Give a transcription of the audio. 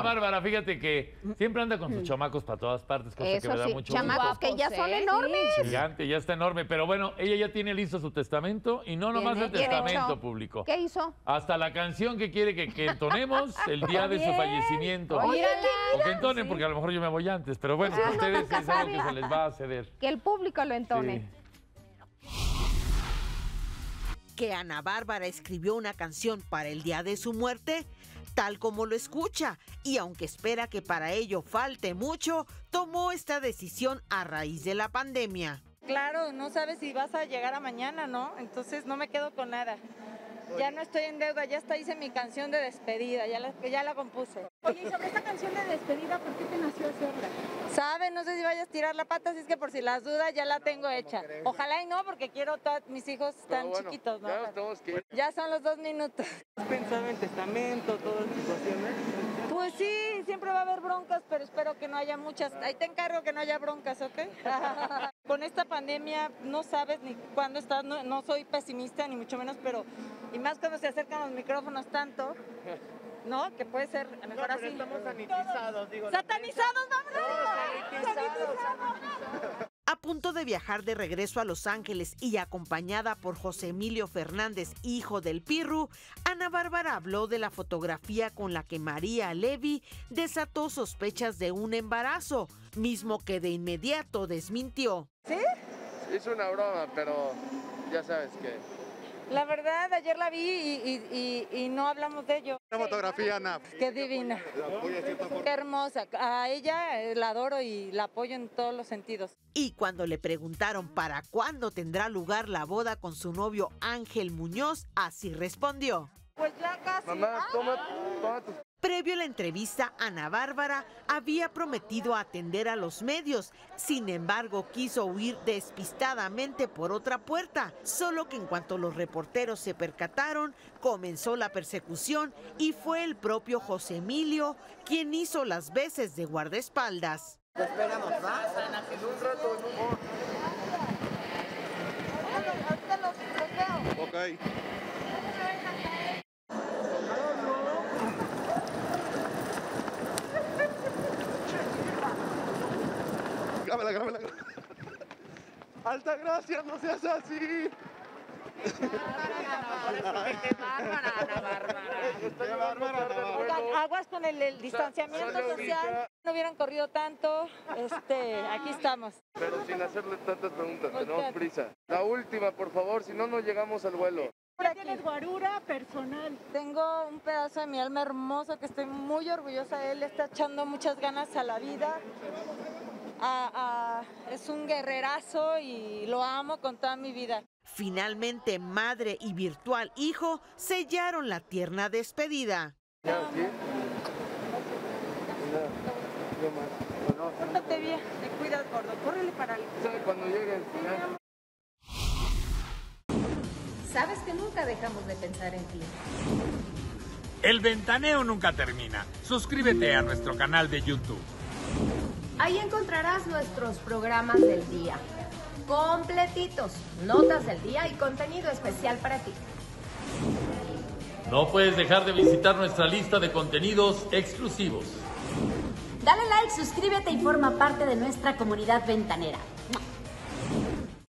Ana Bárbara, fíjate que siempre anda con sus chamacos para todas partes, cosa que Eso me da sí, mucho chamacos que ya son ¿eh? enormes. Gigante, ya está enorme. Pero bueno, ella ya tiene listo su testamento y no nomás el testamento hecho. público. ¿Qué hizo? Hasta la canción que quiere que, que entonemos el día de su fallecimiento. O que entonen, porque a lo mejor yo me voy antes. Pero bueno, Ah, a ustedes nunca es algo que se les va a ceder. Que el público lo entone. Sí. Que Ana Bárbara escribió una canción para el día de su muerte, tal como lo escucha, y aunque espera que para ello falte mucho, tomó esta decisión a raíz de la pandemia. Claro, no sabes si vas a llegar a mañana, ¿no? Entonces no me quedo con nada. Ya no estoy en deuda, ya hasta hice mi canción de despedida, ya la, ya la compuse. Oye, y sobre esta canción de despedida, ¿por qué te nació hacerla? ¿Sabes? No sé si vayas a tirar la pata, así es que por si las dudas ya la tengo hecha. Ojalá y no, porque quiero todos mis hijos están chiquitos, ¿no? Ya son los dos minutos. pensado en testamento, todas las situaciones. Pues sí, siempre va a haber broncas, pero espero que no haya muchas. Ahí te encargo que no haya broncas, ¿ok? Con esta pandemia no sabes ni cuándo estás, no, no soy pesimista ni mucho menos, pero y más cuando se acercan los micrófonos tanto, ¿no? Que puede ser a mejor así. estamos sanitizados, digo. ¡Satanizados, vámonos! ¡Sanitizados! A punto de viajar de regreso a Los Ángeles y acompañada por José Emilio Fernández, hijo del Pirru, Ana Bárbara habló de la fotografía con la que María Levy desató sospechas de un embarazo, mismo que de inmediato desmintió. Es una broma, pero ya sabes que. La verdad, ayer la vi y, y- y- y no hablamos de ello. Una fotografía, Ana. Qué divina. Qué hermosa. A ella eh, la adoro y la apoyo en todos los sentidos. Y cuando le preguntaron para cuándo tendrá lugar la boda con su novio Ángel Muñoz, así respondió. Pues ya casi. Mamá, toma, toma tus Previo a la entrevista, Ana Bárbara había prometido atender a los medios. Sin embargo, quiso huir despistadamente por otra puerta. Solo que en cuanto los reporteros se percataron, comenzó la persecución y fue el propio José Emilio quien hizo las veces de guardaespaldas. Ok. Grábala, grábala. Alta gracia, no seas así. Qué bárbara, Ana Bárbara. Oigan, aguas con el, el distanciamiento social. No hubieran corrido tanto. Este, aquí estamos. Pero sin hacerle tantas preguntas, tenemos prisa. La última, por favor, si no, no llegamos al vuelo. Tienes guarura personal. Tengo un pedazo de mi alma hermoso que estoy muy orgullosa de él. Le está echando muchas ganas a la vida. A- a- es un guerrerazo y lo amo con toda mi vida. Finalmente, madre y virtual hijo sellaron la tierna despedida. Pórtate bien, te cuidas, gordo. Córrele para el... ¿sabe cuando lleguen? Sabes que nunca dejamos de pensar en ti. El ventaneo nunca termina. Suscríbete a nuestro canal de YouTube. Ahí encontrarás nuestros programas del día. Completitos, notas del día y contenido especial para ti. No puedes dejar de visitar nuestra lista de contenidos exclusivos. Dale like, suscríbete y forma parte de nuestra comunidad ventanera.